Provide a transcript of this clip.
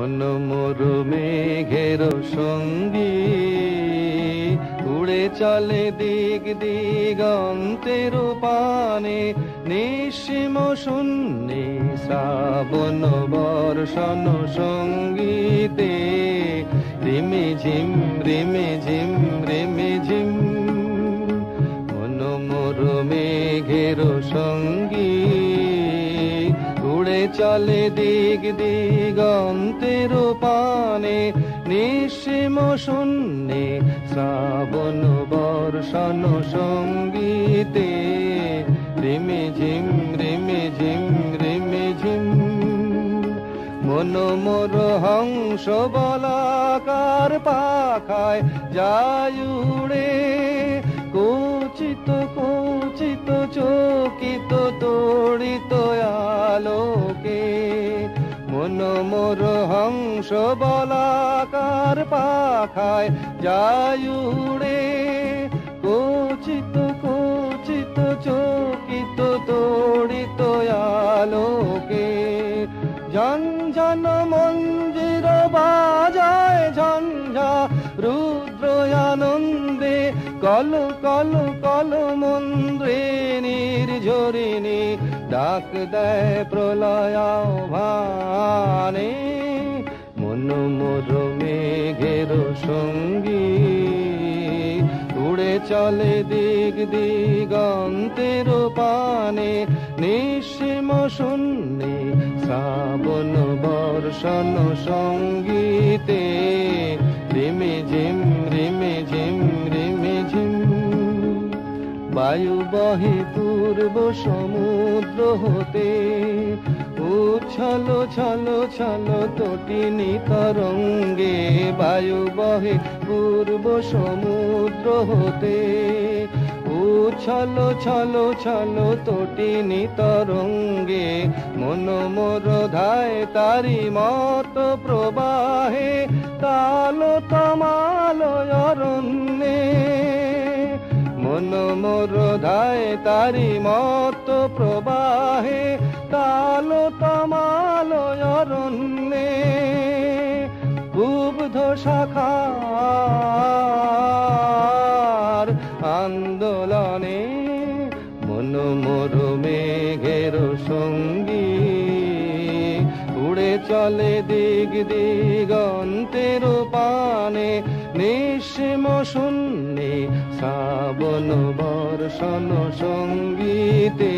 মন মরু মেঘের সঙ্গী। উড়ে চলে দিক দিগন্তের পানে নিঃসীম শূন্যে শ্রাবণ বর্ষণ সঙ্গীতে। রিমে ঝিম রিমে ঝিম রিমে ঝিম। মন মরু মেঘের সঙ্গী। চলে দিক দিগন্তের পানে, নিঃসীম শূন্যে শ্রাবণ বর্ষণ সঙ্গীতে। রিমে ঝিম রিমে ঝিম রিমে ঝিম, মন মোর হংস বলাকার পাখায় যায়ুড়ে কোচিত কোচিত, চকিত মন মোর হংস বলাকার পাখায় যায়ুড়ে কোচিত কোচিত, চকিত তোড়িত আলোকে। ঝঞ্ঝন মঞ্জির বাজায় ঝঞ্ঝা, রুদ্র আনন্দে কল কল কল মন্দ্রে। নির্ঝরিণী ডাক দেয় প্রলয় ভানে মন মোর মেঘের সঙ্গী, উড়ে চলে দিক দিগন্তের পানে। নিঃসীম শূন্যে শ্রাবণ বর্ষণ সঙ্গীতে, রিমে ঝিম রিমে ঝিম রিমে ঝিম। বায়ু বহে পূর্ব সমুদ্র হতে। উছল ছল ছল, তটিনী তরঙ্গে বায়ু বহে পূর্ব সমুদ্র হতে। উছল ছল ছল, তটিনী তরঙ্গে মন মোর ধায় তারি মত প্রবাহে তাল তমাল অরণ্যে মন মোর ধায় তারি মত প্রবাহে তাল তমাল অরণ্যে কুব্ধ শাখার আন্দোলনে, মন মোর মেঘের সঙ্গী চলে দিগ দিগন্তের পানে নিঃসীম শূন্যে শ্রাবণ বর্ষণ সঙ্গীতে।